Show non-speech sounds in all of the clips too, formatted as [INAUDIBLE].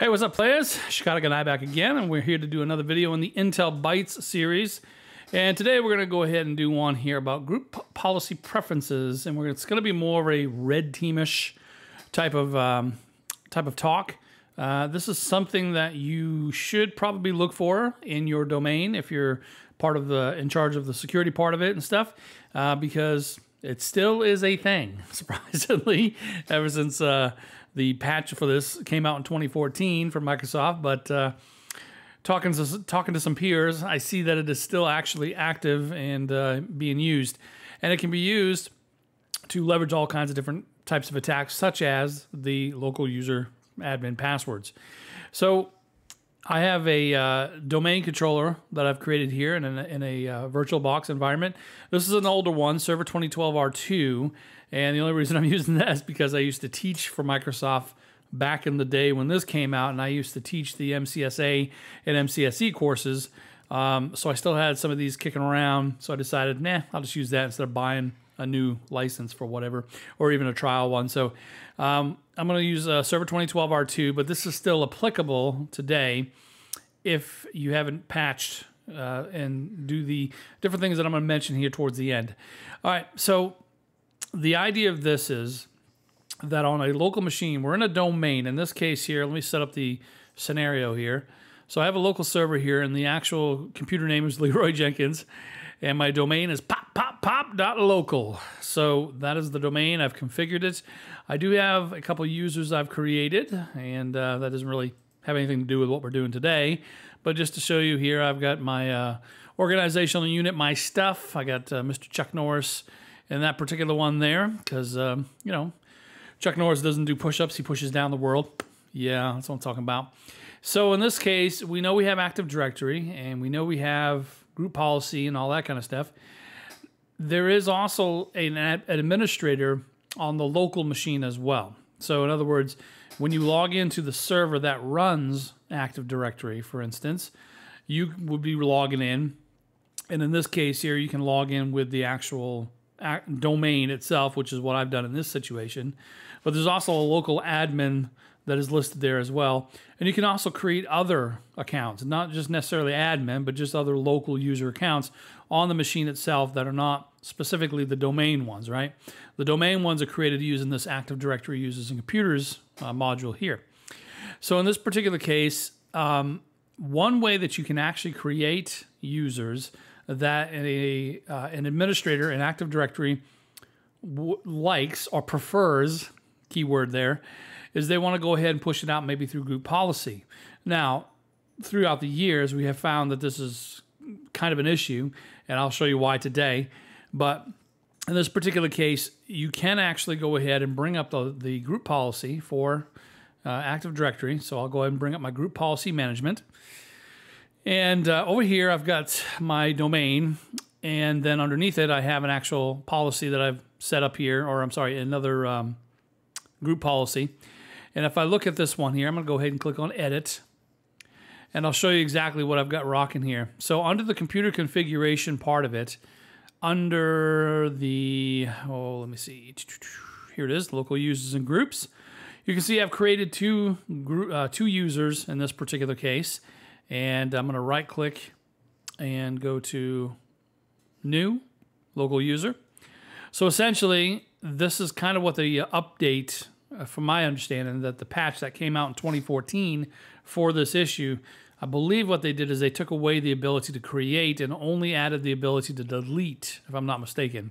Hey, what's up, players? Shikata Ganai back again, and we're here to do another video in the Intel Bytes series. And today we're going to go ahead and do one here about group policy preferences, and we're, it's going to be more of a red teamish type of um, type of talk. Uh, this is something that you should probably look for in your domain if you're part of the in charge of the security part of it and stuff, uh, because it still is a thing. [LAUGHS] Surprisingly, ever since. Uh, the patch for this came out in 2014 from Microsoft, but uh, talking to talking to some peers, I see that it is still actually active and uh, being used, and it can be used to leverage all kinds of different types of attacks, such as the local user admin passwords. So I have a uh, domain controller that I've created here in a, in a uh, VirtualBox environment. This is an older one, Server 2012 R2, and the only reason I'm [LAUGHS] using that is because I used to teach for Microsoft back in the day when this came out, and I used to teach the MCSA and MCSE courses. Um, so I still had some of these kicking around. So I decided, nah, I'll just use that instead of buying a new license for whatever, or even a trial one. So um, I'm going to use uh, Server 2012 R2, but this is still applicable today if you haven't patched uh, and do the different things that I'm going to mention here towards the end. All right, so the idea of this is that on a local machine, we're in a domain. In this case here, let me set up the scenario here. So I have a local server here, and the actual computer name is [LAUGHS] Leroy Jenkins, and my domain is pop pop pop dot local. So that is the domain. I've configured it. I do have a couple users I've created, and uh, that doesn't really have anything to do with what we're doing today. But just to show you here, I've got my uh, organizational unit, my stuff. I got uh, Mr. Chuck Norris in that particular one there because, um, you know, Chuck Norris doesn't do push ups, he pushes down the world. Yeah, that's what I'm talking about. So in this case, we know we have Active Directory and we know we have group policy and all that kind of stuff. There is also an, an administrator on the local machine as well. So, in other words, when you log into the server that runs Active Directory, for instance, you would be logging in. And in this case here, you can log in with the actual domain itself, which is what I've done in this situation. But there's also a local admin that is listed there as well. And you can also create other accounts, not just necessarily admin, but just other local user accounts on the machine itself that are not specifically the domain ones, right? The domain ones are created using this Active Directory users and computers uh, module here. So in this particular case, um, one way that you can actually create users that a, uh, an administrator in Active Directory likes or prefers, keyword there, is they want to go ahead and push it out maybe through group policy. Now, throughout the years, we have found that this is kind of an issue, and I'll show you why today. But in this particular case, you can actually go ahead and bring up the, the group policy for uh, Active Directory. So I'll go ahead and bring up my group policy management. And uh, over here, I've got my domain. And then underneath it, I have an actual policy that I've set up here, or I'm sorry, another um, group policy. And if I look at this one here, I'm going to go ahead and click on Edit. And I'll show you exactly what I've got rocking here. So under the computer configuration part of it, under the, oh, let me see. Here it is, local users and groups. You can see I've created two, uh, two users in this particular case. And I'm going to right click and go to new local user. So essentially, this is kind of what the update, uh, from my understanding, that the patch that came out in 2014 for this issue, I believe what they did is they took away the ability to create and only added the ability to delete, if I'm not mistaken.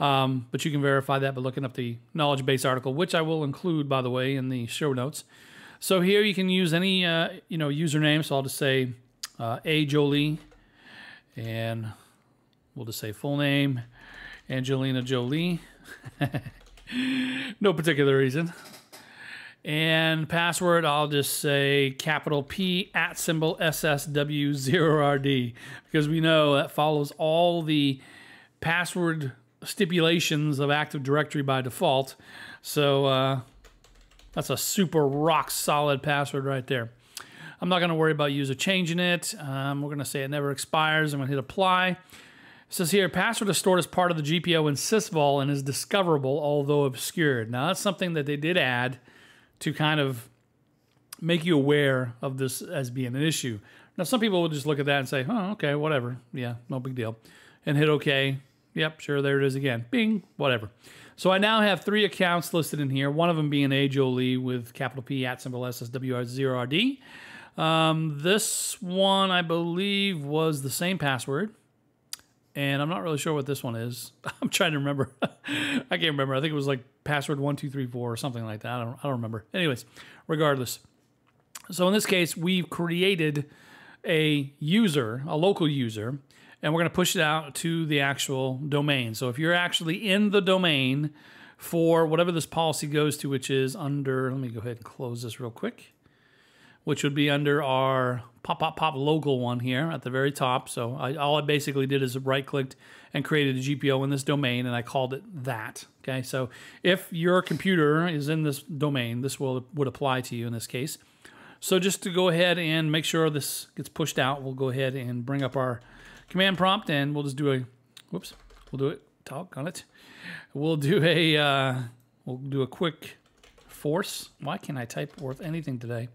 Um, but you can verify that by looking up the knowledge base article, which I will include, by the way, in the show notes. So here you can use any uh, you know username. So I'll just say uh, A Jolie, and we'll just say full name, Angelina Jolie. [LAUGHS] no particular reason. And password, I'll just say capital P at symbol SSW0RD because we know that follows all the password stipulations of Active Directory by default. So uh, that's a super rock solid password right there. I'm not going to worry about user changing it. Um, we're going to say it never expires. I'm going to hit apply. It says here, password is stored as part of the GPO in sysvol and is discoverable, although obscured. Now, that's something that they did add to kind of make you aware of this as being an issue. Now, some people will just look at that and say, oh, okay, whatever. Yeah, no big deal. And hit OK. Yep, sure, there it is again. Bing, whatever. So I now have three accounts listed in here, one of them being A. Jolie with capital P at symbol SSWR0RD. Um, this one, I believe, was the same password. And I'm not really sure what this one is. [LAUGHS] I'm trying to remember. [LAUGHS] I can't remember. I think it was like password 1234 or something like that. I don't, I don't remember. Anyways, regardless. So in this case, we've created a user, a local user, and we're going to push it out to the actual domain. So if you're actually in the domain for whatever this policy goes to, which is under, let me go ahead and close this real quick, which would be under our pop, pop, pop local one here at the very top. So I, all I basically did is right clicked and created a GPO in this domain and I called it that. Okay, so if your computer is in this domain, this will would apply to you in this case. So just to go ahead and make sure this gets pushed out, we'll go ahead and bring up our command prompt and we'll just do a, whoops, we'll do it, talk on it. We'll do a, uh, we'll do a quick force. Why can't I type worth anything today?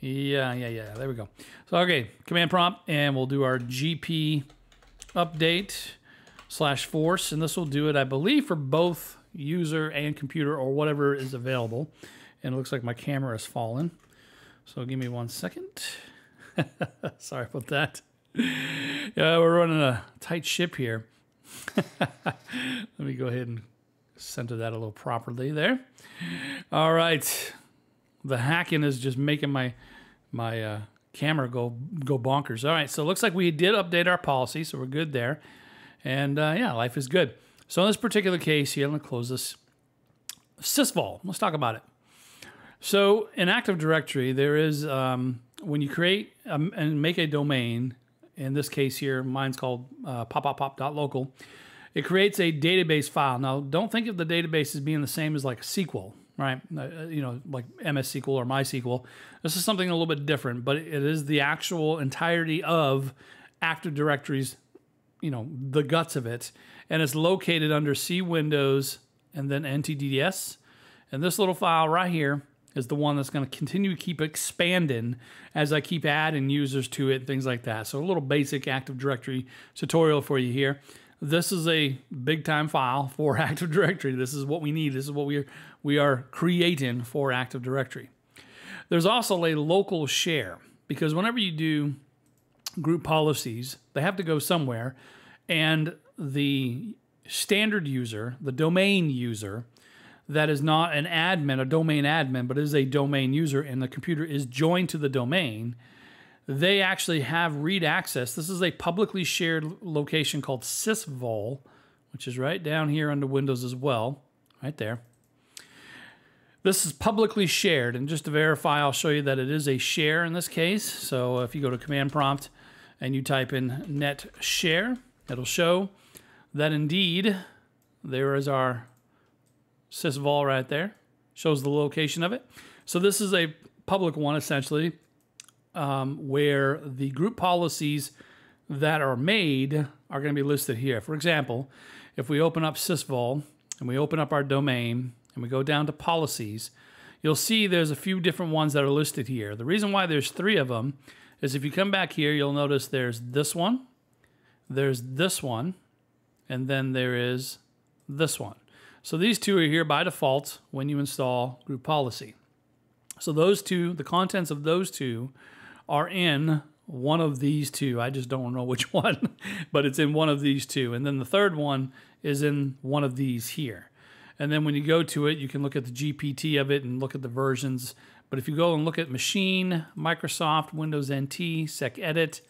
Yeah, yeah, yeah, there we go. So, okay, command prompt, and we'll do our GP update slash force, and this will do it, I believe, for both user and computer or whatever is available. And it looks like my camera has fallen. So give me one second. [LAUGHS] Sorry about that. [LAUGHS] Yeah, we're running a tight ship here. [LAUGHS] Let me go ahead and center that a little properly there. All right. The hacking is just making my my uh, camera go go bonkers. All right, so it looks like we did update our policy, so we're good there. And uh, yeah, life is good. So in this particular case here, let me close this. Sysvol, let's talk about it. So in Active Directory, there is um, when you create um, and make a domain. In this case here, mine's called uh. It creates a database file. Now, don't think of the database as being the same as like SQL, right? Uh, you know, like MS SQL or MySQL. This is something a little bit different, but it is the actual entirety of Active Directory's, you know, the guts of it, and it's located under C Windows and then NTDS. And this little file right here is the one that's going to continue to keep expanding as I keep adding users to it, things like that. So a little basic Active Directory tutorial for you here. This is a big time file for [LAUGHS] Active Directory. This is what we need. This is what we are, we are creating for Active Directory. There's also a local share because whenever you do group policies, they have to go somewhere. And the standard user, the domain user, that is not an admin, a domain admin, but is a domain user, and the computer is joined to the domain, they actually have read access. This is a publicly shared location called sysvol, which is right down here under Windows as well, right there. This is publicly shared, and just to verify, I'll show you that it is a share in this case. So if you go to command prompt and you type in net share, it'll show that indeed there is our sysvol right there. Shows the location of it. So this is a public one essentially um, where the group policies that are made are going to be listed here. For example, if we open up sysvol and we open up our domain and we go down to policies, you'll see there's a few different ones that are listed here. The reason why there's three of them is if you come back here, you'll notice there's this one, there's this one, and then there is this one. So these two are here by default when you install group policy. So those two, the contents of those two are in one of these two. I just don't know which [LAUGHS] one, but it's in one of these two. And then the third one is in one of these here. And then when you go to it, you can look at the GPT of it and look at the versions. But if you go and look at Machine, Microsoft, Windows NT, SecEdit,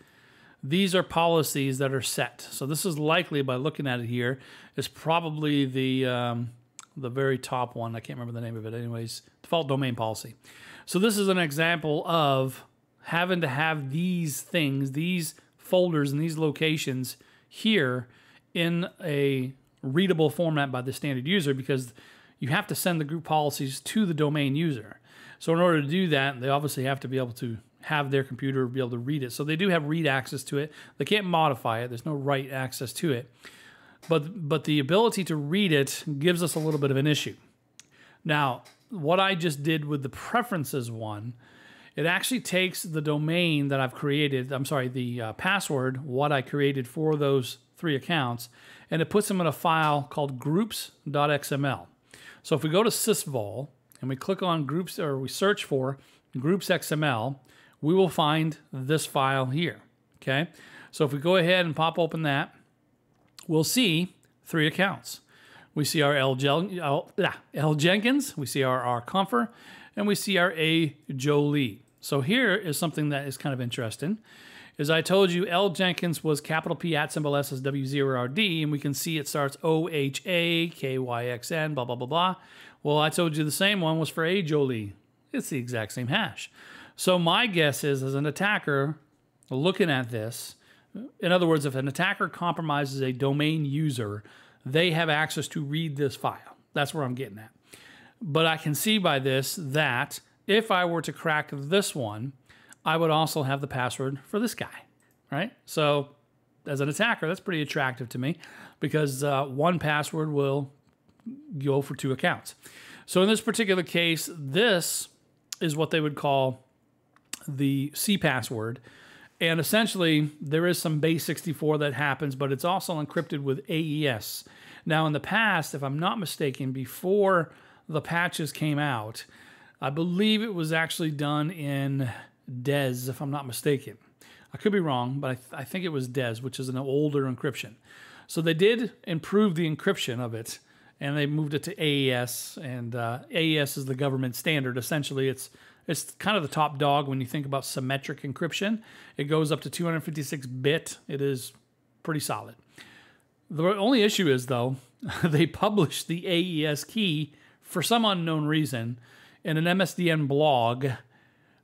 these are policies that are set. So this is likely, by looking at it here, is probably the um, the very top one. I can't remember the name of it. Anyways, default domain policy. So this is an example of having to have these things, these folders and these locations here in a readable format by the standard user because you have to send the group policies to the domain user. So in order to do that, they obviously have to be able to have their computer be able to read it. So they do have read access to it. They can't modify it. There's no write access to it. But but the ability to read it gives us a little bit of an issue. Now, what I just did with the preferences one it actually takes the domain that I've created, I'm sorry, the uh, password, what I created for those three accounts, and it puts them in a file called groups.xml. So if we go to sysvol and we click on groups or we search for groups XML, we will find this file here. Okay. So if we go ahead and pop open that, we'll see three accounts. We see our L, L, ah, L Jenkins, we see our R Comfer, and we see our A Jolie. So here is something that is kind of interesting. As I told you, L Jenkins was capital P at symbol S as W0RD, and we can see it starts O H A K Y X N, blah, blah, blah, blah. Well, I told you the same one was for A Jolie. It's the exact same hash. So my guess is, as an attacker looking at this, in other words, if an attacker compromises a domain user, they have access to read this file. That's where I'm getting at. But I can see by this that if I were to crack this one, I would also have the password for this guy, right? So as an attacker, that's pretty attractive to me because uh, one password will go for two accounts. So in this particular case, this is what they would call the C password. And essentially, there is some base 64 that happens, but it's also encrypted with AES. Now, in the past, if I'm not mistaken, before the patches came out, I believe it was actually done in DES, if I'm not mistaken. I could be wrong, but I, th- I think it was DES, which is an older encryption. So they did improve the encryption of it, and they moved it to AES, and uh, AES is the government standard. Essentially, it's it's kind of the top dog when you think about symmetric encryption. It goes up to 256 bit. It is pretty solid. The only issue is though, [LAUGHS] they published the AES key for some unknown reason in an MSDN blog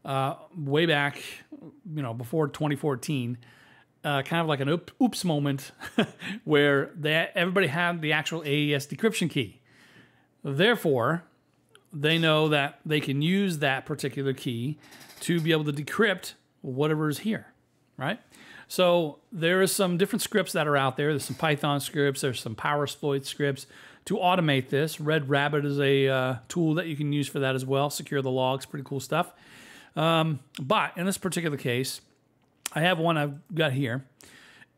uh, way back, you know, before 2014. Uh, kind of like an oops moment [LAUGHS] where they, everybody had the actual AES decryption key. Therefore, they know that they can use that particular key to be able to decrypt whatever is here, right? So there is some different scripts that are out there. There's some Python scripts. There's some PowerSploit scripts to automate this. Red Rabbit is a uh, tool that you can use for that as well. Secure the logs, pretty cool stuff. Um, but in this particular case, I have one I've got here,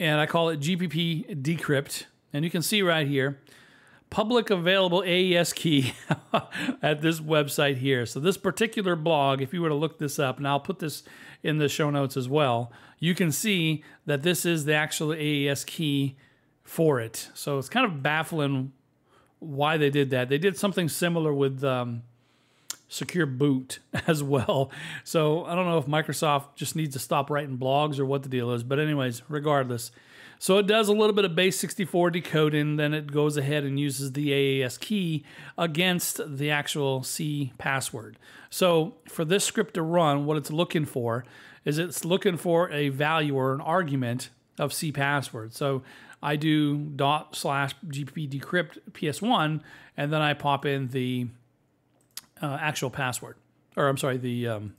and I call it GPP Decrypt. And you can see right here, public available AES key [LAUGHS] at this website here. So this particular blog, if you were to look this up, and I'll put this in the show notes as well, you can see that this is the actual AES key for it. So it's kind of baffling why they did that. They did something similar with um, secure boot [LAUGHS] as well. So I don't know if Microsoft just needs to stop writing blogs or what the deal is. But anyways, regardless, so it does a little bit of base 64 decoding, then it goes ahead and uses the AES key against the actual C password. So for this script to run, what it's looking for is it's looking for a value or an argument of C password. So I do dot slash GPP decrypt PS1, and then I pop in the uh, actual password, or I'm sorry, the um,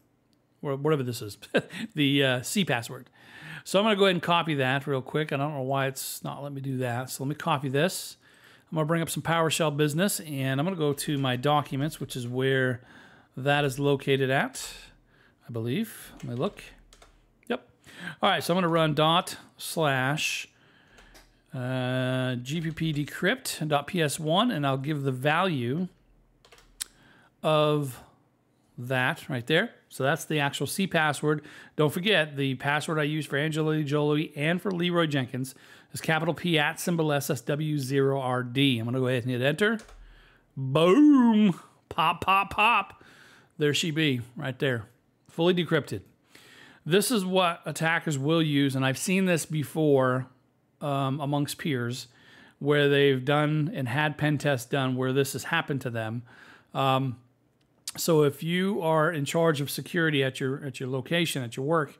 whatever this is, [LAUGHS] the uh, C password. So I'm going to go ahead and copy that real quick. I don't know why it's not letting me do that. So let me copy this. I'm going to bring up some PowerShell business and I'm going to go to my documents, which is where that is located at, I believe. Let me look. Yep. All right, so I'm going to run dot slash uh, gpp decrypt.ps1 and I'll give the value of that right there. So that's the actual C password. Don't forget the password I use for Angela Jolie and for Leroy Jenkins is capital P at symbol SSW0RD. I'm going to go ahead and hit enter. Boom. Pop, pop, pop. There she be right there. Fully decrypted. This is what attackers will use, and I've seen this before um, amongst peers where they've done and had pen tests done where this has happened to them. Um, so if you are in charge of security at your at your location at your work,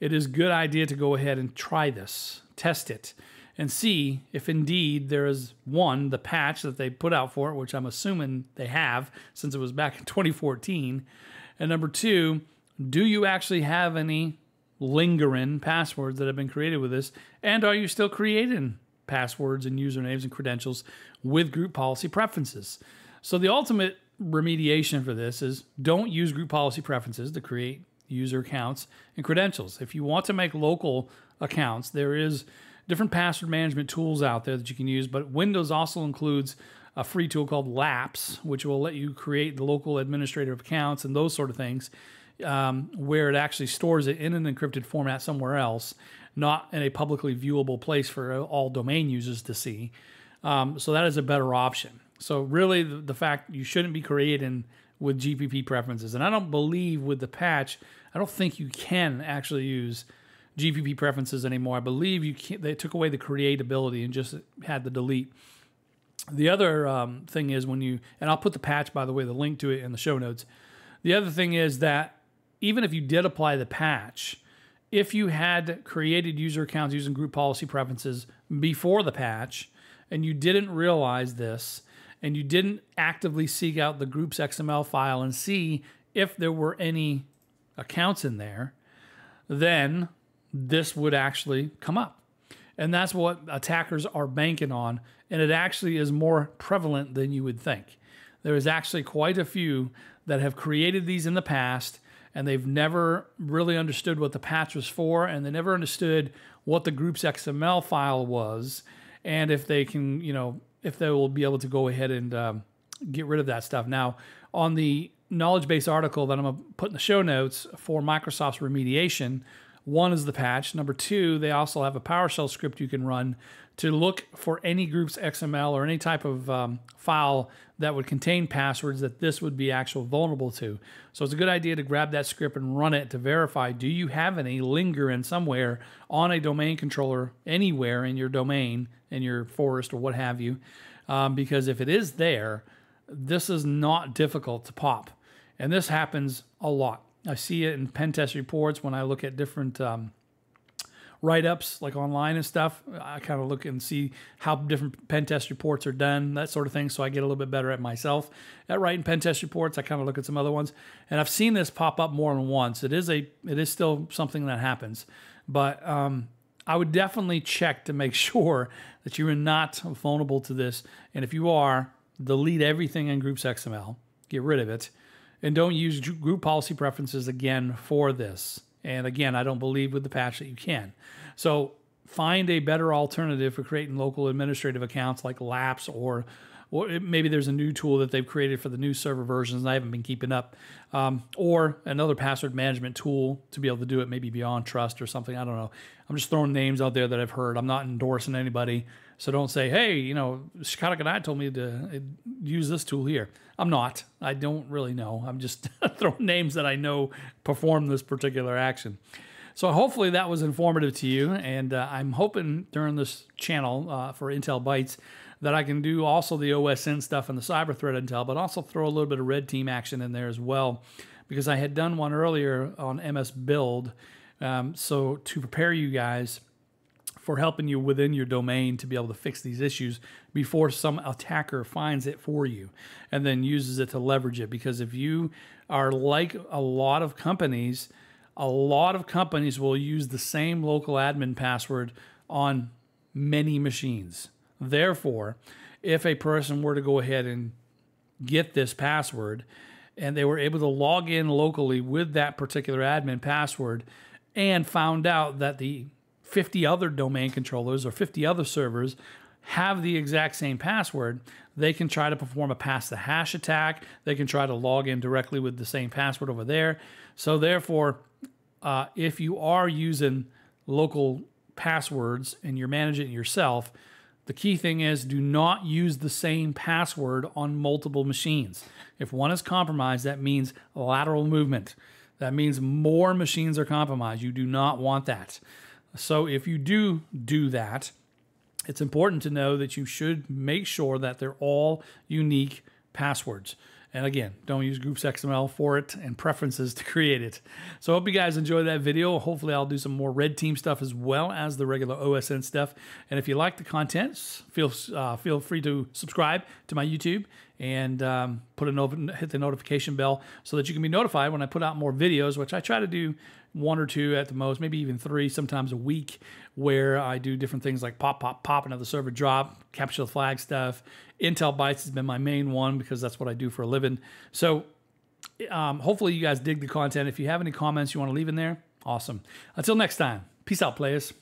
it is a good idea to go ahead and try this, test it, and see if indeed there is one the patch that they put out for it, which I'm assuming they have since it was back in [LAUGHS] 2014, and number two, do you actually have any lingering passwords that have been created with this, and are you still creating passwords and usernames and credentials with group policy preferences? So the ultimate remediation for this is don't use group policy preferences to create user accounts and credentials. If you want to make local accounts, there is different password management tools out there that you can use, but Windows also includes a free tool called Laps, which will let you create the local administrative accounts and those sort of things, um, where it actually stores it in an encrypted format somewhere else, not in a publicly viewable place for all domain users to see. Um, so that is a better option. So really, the, the fact you shouldn't be creating with GPP preferences, and I don't believe with the patch, I don't think you can actually use GPP preferences anymore. I believe you can, they took away the creatability and just had the delete. The other um, thing is when you, and I'll put the patch, by the way, the link to it in the show notes. The other thing is that even if you did apply the patch, if you had created user accounts using group policy preferences before the patch and you didn't realize this and you didn't actively seek out the group's XML file and see if there were any accounts in there, then this would actually come up. And that's what attackers are banking on. And it actually is more prevalent than you would think. There is actually quite a few that have created these in the past and they've never really understood what the patch was for and they never understood what the group's XML file was and if they can, you know, if they will be able to go ahead and um, get rid of that stuff. Now, on the knowledge base article that I'm going to put in the show notes for Microsoft's remediation, one is the patch. Number two, they also have a PowerShell script you can run to look for any group's XML or any type of um, file that would contain passwords that this would be actual vulnerable to. So it's a good idea to grab that script and run it to verify do you have any lingering somewhere on a domain controller anywhere in your domain, in your forest or what have you. Um, because if it is there, this is not difficult to pop. And this happens a lot. I see it in pen test reports when I look at different um, write ups like online and stuff. I kind of look and see how different pen test reports are done, that sort of thing. So I get a little bit better at myself at writing pen test reports. I kind of look at some other ones, and I've seen this pop up more than once. It is a it is still something that happens, but um, I would definitely check to make [LAUGHS] sure that you are not vulnerable to this. And if you are, delete everything in Groups XML, get rid of it and don't use group policy preferences again for this. And again, I don't believe with the patch that you can. So find a better alternative for creating local administrative accounts like Laps or or maybe there's a new tool that they've created for the new server versions and I haven't been keeping up, um, or another password management tool to be able to do it, maybe Beyond Trust or something. I don't know. I'm just throwing names out there that I've heard. I'm not endorsing anybody, so don't say, "Hey, you know, Chicago Guy told me to uh, use this tool here." I'm not. I don't really know. I'm just [LAUGHS] throwing names that I know perform this particular action. So hopefully that was informative to you, and uh, I'm hoping during this channel uh, for Intel Bytes that I can do also the OSN stuff and the cyber threat intel, but also throw a little bit of red team action in there as well, because I had done one earlier on MS Build. Um, so to prepare you guys for helping you within your domain to be able to fix these issues before some attacker finds it for you and then uses it to leverage it. Because if you are like a lot of companies, a lot of companies will use the same local admin password on many machines. Therefore, if a person were to go ahead and get this password and they were able to log in locally with that particular admin password and found out that the 50 other domain controllers or 50 other servers have the exact same password, they can try to perform a pass the hash attack. They can try to log in directly with the same password over there. So, therefore, uh, if you are using local passwords and you're managing it yourself, the key thing is do not use the same password on multiple machines. If one is compromised, that means lateral movement. That means more machines are compromised. You do not want that. So if you do do that, it's important to know that you should make sure that they're all unique passwords. And again, don't use groups XML for it and preferences to [LAUGHS] create it. So I hope you guys enjoyed that video. Hopefully I'll do some more red team stuff as well as the regular OSN stuff. And if you like the content, feel, uh, feel free to subscribe to my YouTube and um, put a hit the notification bell so that you can be notified when I put out more videos, which I try to do one or two at the most, maybe even three, sometimes a week, where I do different things like pop, pop, pop, another server drop, capture the flag stuff. Intel Bytes has been my main one because that's what I do for a living. So um, hopefully you guys dig the content. If you have any comments you want to leave in there, awesome. Until next time, peace out, players.